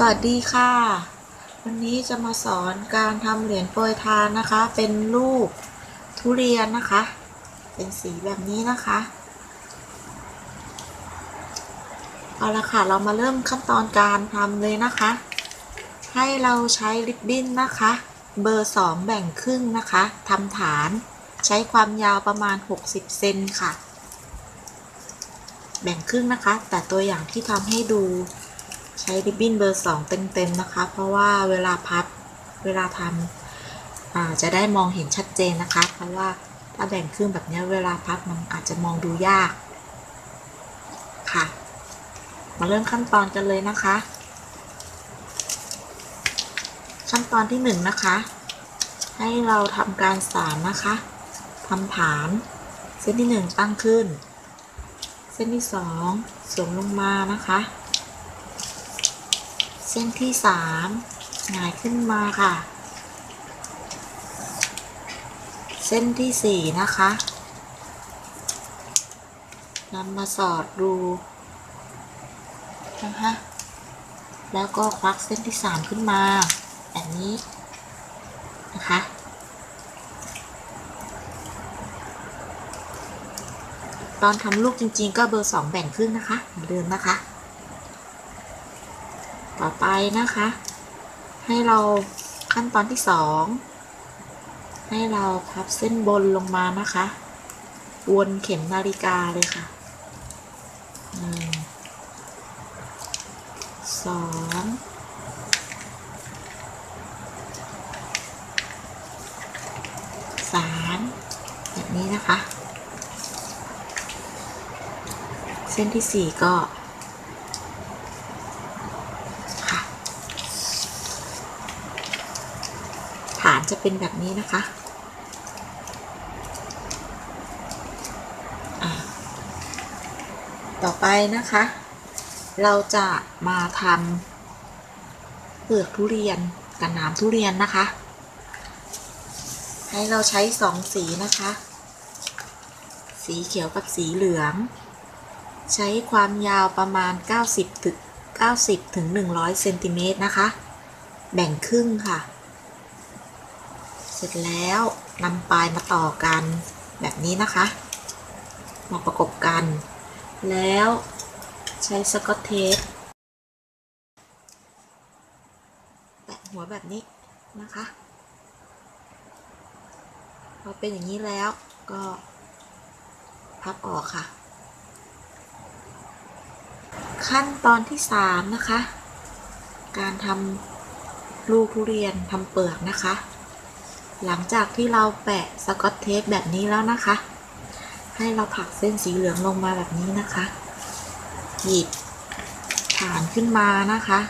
สวัสดีค่ะ วันนี้จะมาสอนการทำเหรียญโปรยทานนะคะ เป็นรูปทุเรียนนะคะ เป็นสีแบบนี้นะคะ เอาละค่ะ เรามาเริ่มขั้นตอนการทำเลยนะคะ ให้เราใช้ริบบิ้นนะคะ เบอร์2แบ่งครึ่งนะคะทำฐานใช้ความยาวประมาณ 60 เซนค่ะ แบ่งครึ่งนะคะ แต่ตัวอย่างที่ทำให้ดู ช้ริบบิ้นเบอร์2เต็มๆนะคะ เพราะว่าเวลาพับเวลาทำจะได้มองเห็นชัดเจนนะคะ เพราะว่าถ้าแบ่งครึ่งแบบนี้เวลาพับมันอาจจะมองดูยากค่ะ มาเริ่มขั้นตอนกันเลยนะคะ ขั้นตอนที่1นะคะ ให้เราทำการสานนะคะทำฐาน เส้นที่ 1 ตั้งขึ้น เส้นที่ 2 สวมลงมานะคะ ส้นที่สามหงายขึ้นมาค่ะ เส้นที่สี่นะคะนำมาสอดรูนะคะแล้วก็ควักเส้นที่สามขึ้นมาแบบนี้นะคะตอนทำลูกจริงๆก็เบอร์สองแบ่งครึ่งนะคะเหมือนเดิมนะคะ ต่อไปนะคะ ให้เราขั้นตอนที่สองให้เราพับเส้นบนลงมานะคะ วนเข็มนาฬิกาเลยค่ะหนึ่งสองสามแบบนี้นะคะ เส้นที่สี่ก็ ค่ะฐาน จะเป็นแบบนี้นะคะต่อไปนะคะ เราจะมาทำเปลือกทุเรียนกับหนามทุเรียนนะคะ ให้เราใช้สองสีนะคะ สีเขียวกับสีเหลือง ใช้ความยาวประมาณ 90ถึง90ถึง100เซนติเมตรนะคะ แบ่งครึ่งค่ะ เสร็จแล้วนำปลายมาต่อกันแบบนี้นะคะ มาประกบกัน แล้วใช้สกอตเทปแปะหัวแบบนี้นะคะพอเป็นอย่างนี้แล้วก็พับออกค่ะ ขั้นตอนที่ 3 นะคะ การทำลูกทุเรียนทำเปลือกนะคะ หลังจากที่เราแปะสกอตเทปแบบนี้แล้วนะคะ ให้เราผลักเส้นสีเหลืองลงมาแบบนี้นะคะ หยิบฐานขึ้นมานะคะ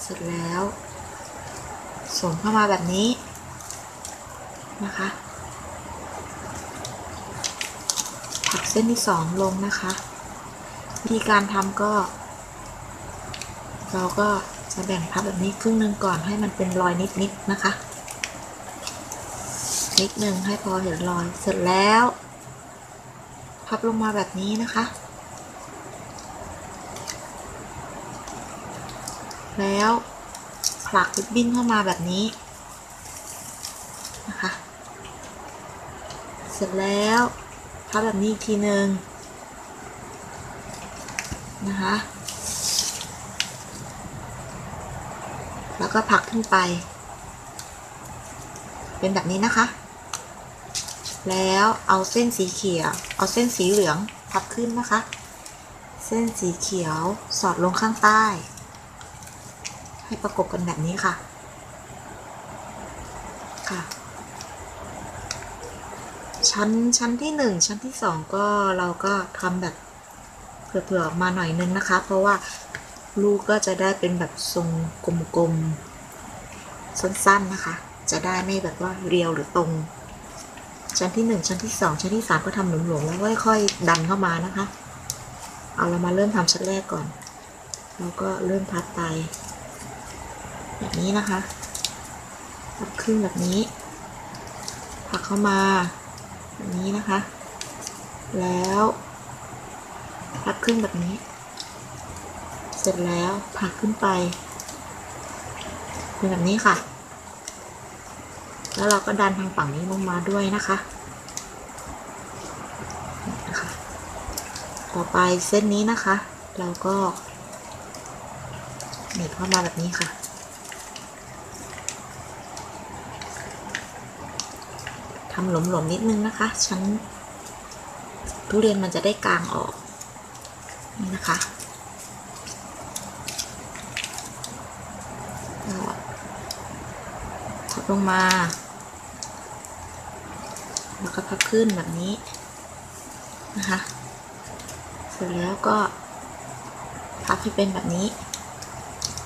เสร็จแล้วสวมเข้ามาแบบนี้นะคะผักเส้นที่สองลงนะคะวิธีการทำก็ เราก็จะแบ่งพับแบบนี้ครึ่งหนึ่งก่อนให้มันเป็นรอยนิดๆนะคะ นิดหนึ่งให้พอเห็นรอยเสร็จแล้ว พับลงมาแบบนี้นะคะ แล้วผลักริบบิ้นเข้ามาแบบนี้นะคะ เสร็จแล้วพับแบบนี้อีกทีหนึ่งนะคะ แล้วก็ผลักขึ้นไป เป็นแบบนี้นะคะ แล้วเอาเส้นสีเขียว เอาเส้นสีเหลืองพับขึ้นนะคะ เส้นสีเขียวสอดลงข้างใต้ ให้ประกบกันแบบนี้ค่ะ ค่ะ ชั้นชั้นที่หนึ่งชั้นที่สองก็เราก็ทำแบบเผื่อๆออกมาหน่อยนึงนะคะ เพราะว่าลูกก็จะได้เป็นแบบทรงกลมๆสั้นๆนะคะ จะได้ไม่แบบว่าเรียวหรือตรง ชั้นที่หนึ่งชั้นที่สองชั้นที่สามก็ทำหลวมๆแล้วค่อยๆดันเข้ามานะคะ เอาเรามาเริ่มทำชั้นแรกก่อน แล้วก็เริ่มพับไปแบบนี้นะคะพับครึ่งแบบนี้ ผักเข้ามาแบบนี้นะคะ แล้วพับครึ่งแบบนี้ เสร็จแล้วผักขึ้นไปเป็นแบบนี้ค่ะ แล้วเราก็ดันทางฝั่งนี้ลงมาด้วยนะคะนะคะ ต่อไปเส้นนี้นะคะ เราก็หนีบเข้ามาแบบนี้ค่ะทำหลวมๆนิดนึงนะคะ ชั้นทุเรียนมันจะได้กลางออกนี่นะคะลงมา แล้วก็พับขึ้นแบบนี้นะคะ เสร็จแล้วก็พับให้เป็นแบบนี้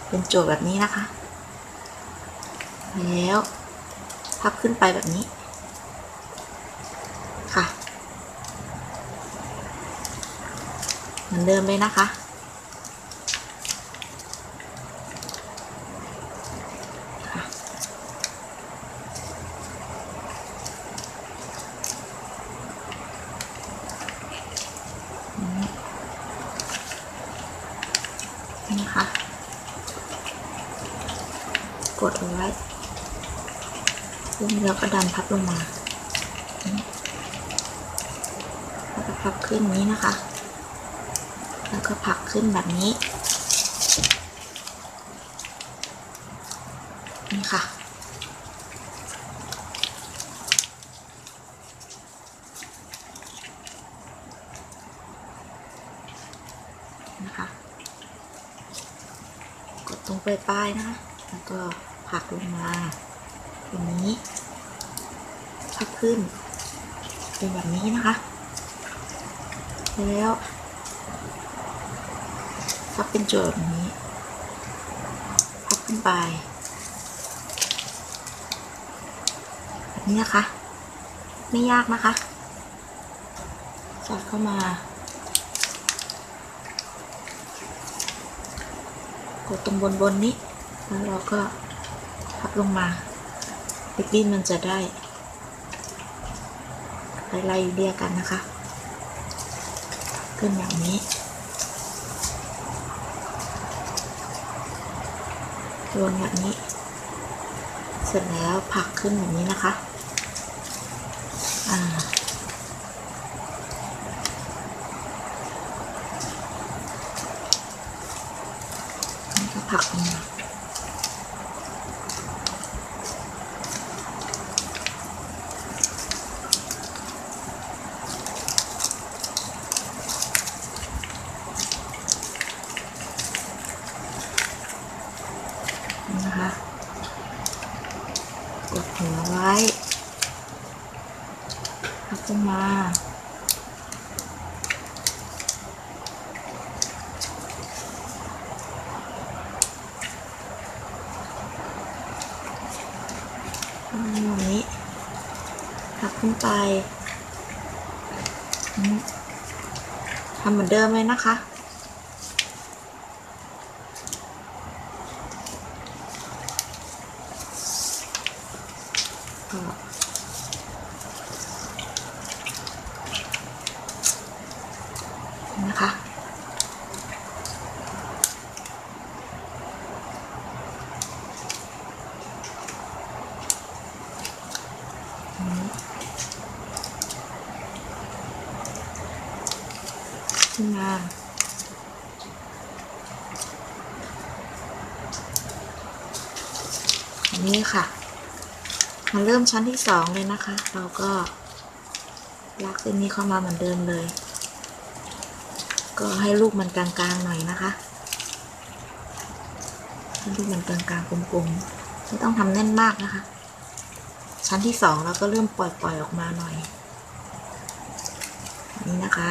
เป็นโจทย์แบบนี้นะคะ แล้วพับขึ้นไปแบบนี้ค่ะ เหมือนเดิมเลยนะคะค่ะอืมนี่นะคะ กดเอาไว้ แล้วก็ดันพับลงมา แล้วก็พับขึ้นนี้นะคะ แล้วก็ผักขึ้นแบบนี้ นี่ค่ะนะคะกดตรงปลายๆนะคะแล้วก็ผักลงมาแบบนี้ พับขึ้น เป็นแบบนี้นะคะ แล้วพับเป็นโจทย์แบบนี้ พับขึ้นไป แบบนี้นะคะ ไม่ยากนะคะ สอดเข้ามากดตรงบนบนนี้ แล้วเราก็พับลงมาลิปบิ้นมันจะได้ ไล่เรียกันนะคะ ขึ้นอย่างนี้ลวนแบบนี้ เสร็จแล้วผักขึ้นแบบนี้นะคะ อ่า นี่ก็ผลักลงมา นะคะกดหัวไว้พับลงมา แบบนี้พับขึ้นไปทำเหมือนเดิมเลยนะคะ ก็นะคะ อืมขึ้นมา อันนี้ค่ะ มา เริ่มชั้นที่สองเลยนะคะ เราก็ลากเส้นนี้เข้ามาเหมือนเดิมเลย ก็ให้ลูกมันกลางๆหน่อยนะคะให้ลูกมันกลางๆกลมๆไม่ต้องทำแน่นมากนะคะ ชั้นที่สองเราก็เริ่มปล่อยๆออกมาหน่อย นี่นะคะ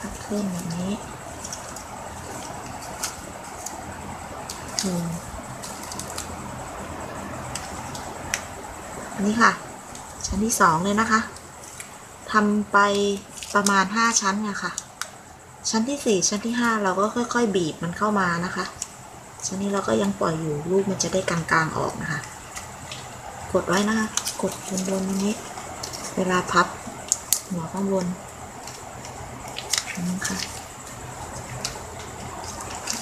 พับขึ้นแบบนี้อืมอันนี้ค่ะ ชั้นที่สองเลยนะคะทำไปประมาณห้าชั้นนี่ยค่ะชั้นที่สี่ชั้นที่ห้าเราก็ค่อยๆ บีบมันเข้ามานะคะ ชั้นนี้เราก็ยังปล่อยอยู่ลูกมันจะได้กลางๆออกนะคะ กดไว้นะคะ กดบนๆตรงนี้ เวลาพับหัวข้างบนนี่ค่ะ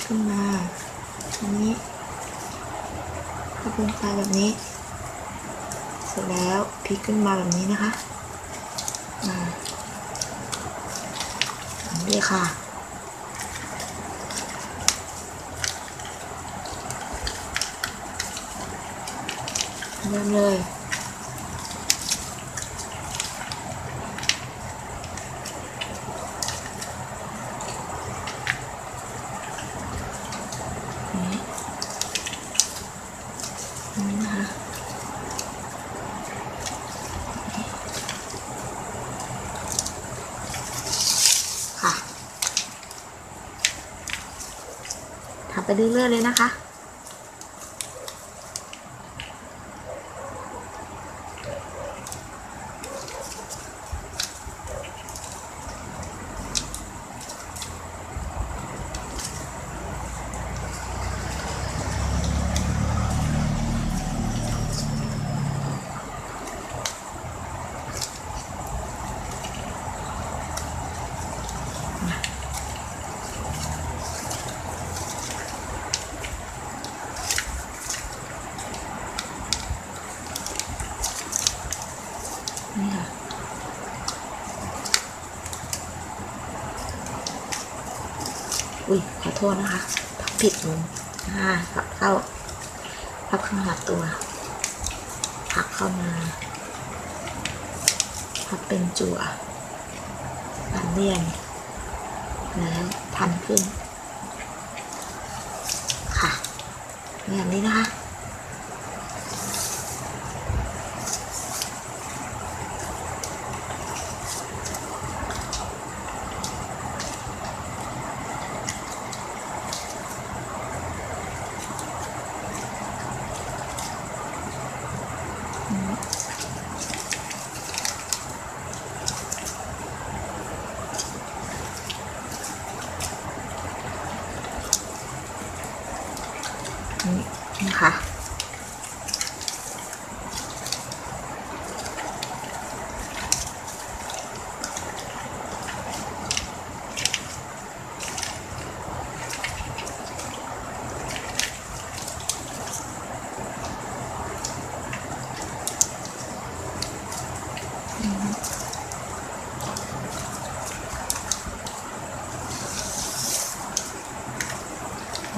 ขึ้นมาอันนี้พับลงไปแบบนี้ เสร็จแล้วพลิกขึ้นมาแบบนี้นะคะอ่าอันนี้ค่ะเริ่มเลย นี่นี่นะคะค่ะทำไป เรื่อยๆเลยนะคะ นี่ค่ะ อุ้ยขอโทษนะคะพับผิดมุมอ่าพับเข้าพับเข้าหาตัวพับเข้ามาพับเป็นจั่วพันเลียนแล้วพันขึ้น ค่ะแบบนี้นะคะ นี่นะคะ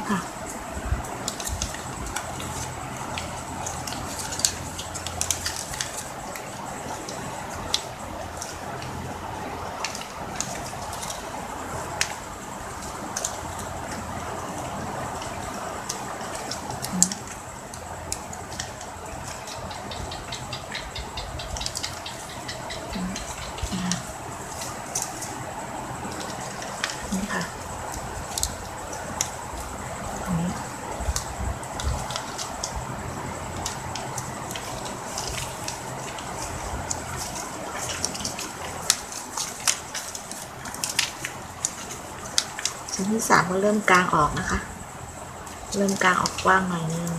ค่ะ นี่ค่ะอันนี้ ชั้นที่สามก็เริ่มกลางออกนะคะ เริ่มกลางออกกว้างหน่อยนึง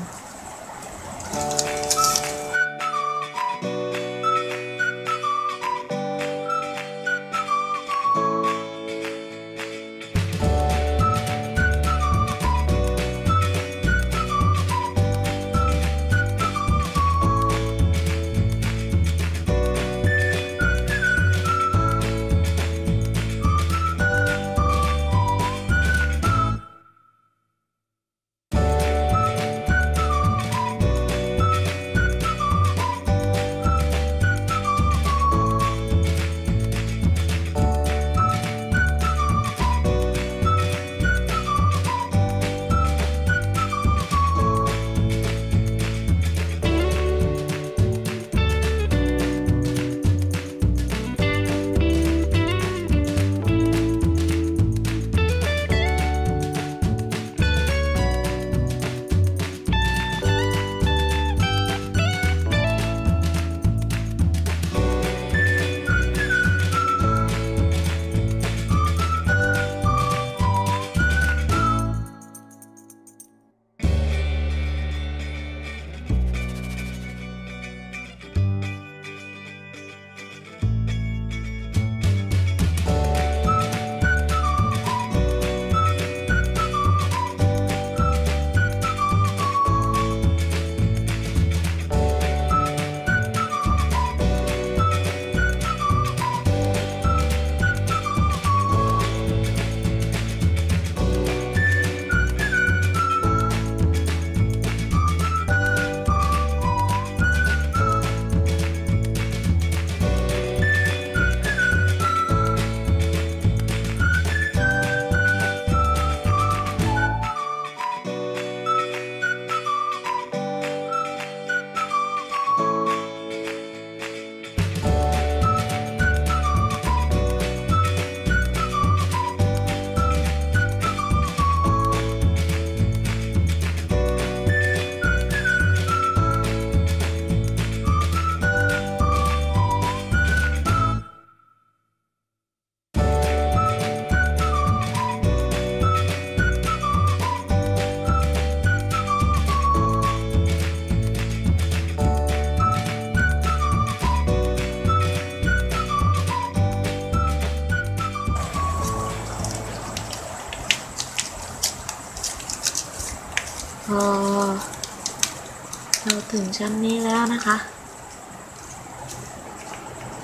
ถึงชั้นนี้แล้วนะคะ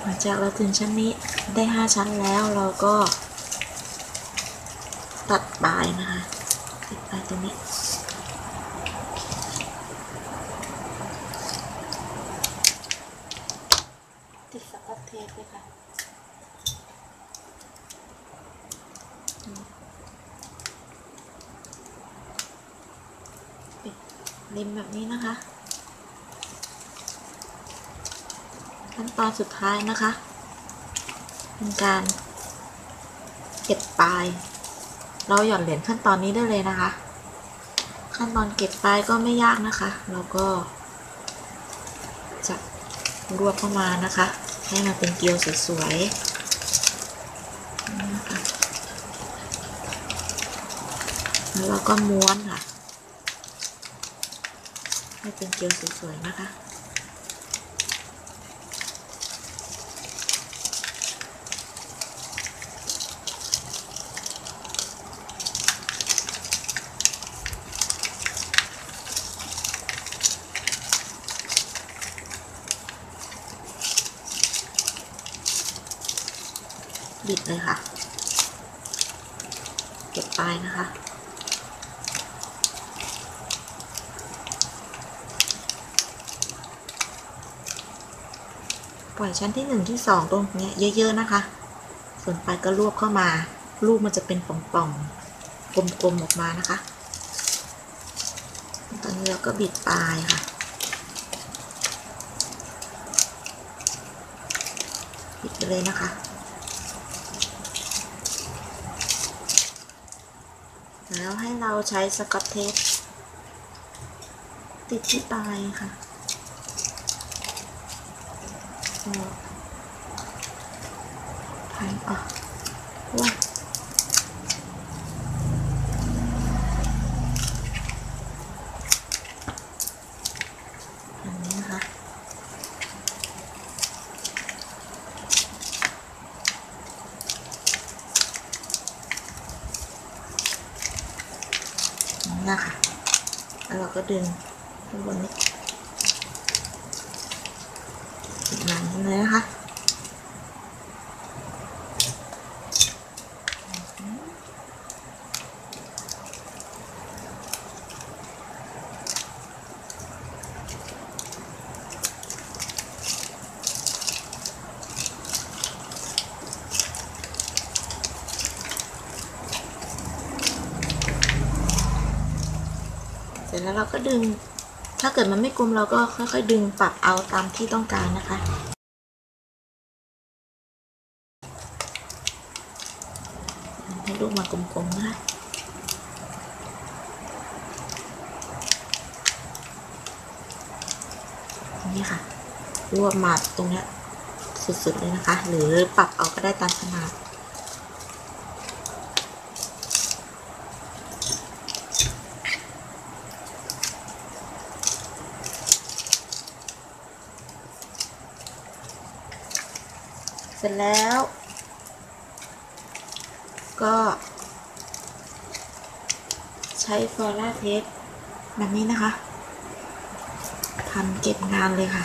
หลังจากเราถึงชั้นนี้ได้ห้าชั้นแล้วเราก็ตัดปลายนะคะติดปลายตรงนี้ติดสกอตเทปเลยค่ะปิดริมแบบนี้นะคะ ขั้นตอนสุดท้ายนะคะ เป็นการเก็บปลาย เราหย่อนเหรียญขั้นตอนนี้ได้เลยนะคะ ขั้นตอนเก็บปลายก็ไม่ยากนะคะ เราก็จะรวบเข้ามานะคะ ให้มันเป็นเกลียวสวยๆนะคะแล้วเราก็ม้วนค่ะ ให้เป็นเกลียวสวยๆนะคะ บิดเลยค่ะ เก็บปลายนะคะ ปล่อยชั้นที่หนึ่งที่สองตรงเนี้ยเยอะ ๆ นะคะ ส่วนปลายก็รวบเข้ามา ลูกมันจะเป็นป่องๆ กลมๆ ออกมานะคะ ตอนนี้เราก็บิดปลายค่ะบิดไปเลยนะคะ แล้วให้เราใช้สกอตเทปติดที่ปลายค่ะก็พันออกว้าวอันนี้นะคะ นี่นะคะ แล้วเราก็ดึงข้างบนนี้อีกหน่อยนึง เลยนะคะ เสร็จแล้วเราก็ดึงถ้าเกิดมันไม่กลมเราก็ค่อยๆ ดึงปรับเอาตามที่ต้องการนะคะ ให้ลูกมากลมๆนะคะ นี่ค่ะรวบมาตรงนี้สุดๆเลยนะคะ หรือปรับเอาก็ได้ตามขนาดเสร็จแล้ว ก็ ใช้ฟอร่าเทปแบบนี้นะคะ ทำเก็บงานเลยค่ะ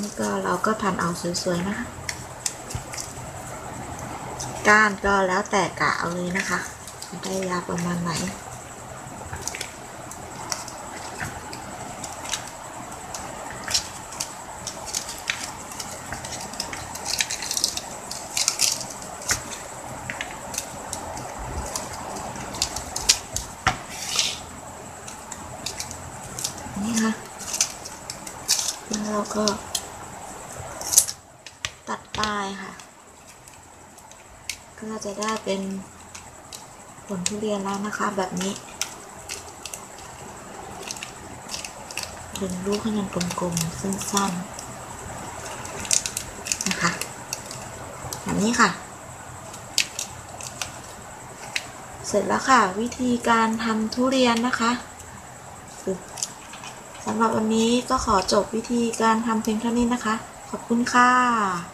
นี่ก็เราก็พันเอาสวยๆนะคะ ก้านก็แล้วแต่กะเอาเลยนะคะ ได้ยาประมาณไหนค่ะ แล้วเราก็ ตัดปลายค่ะ ก็จะได้เป็นผล ทุเรียนแล้วนะคะแบบนี้ดึงลูกให้มันกลมๆสั้นๆนะคะแบบนี้ค่ะ เสร็จแล้วค่ะ วิธีการทำทุเรียนนะคะสำหรับวันนี้ก็ขอจบวิธีการทำเพียงเท่านี้นะคะ ขอบคุณค่ะ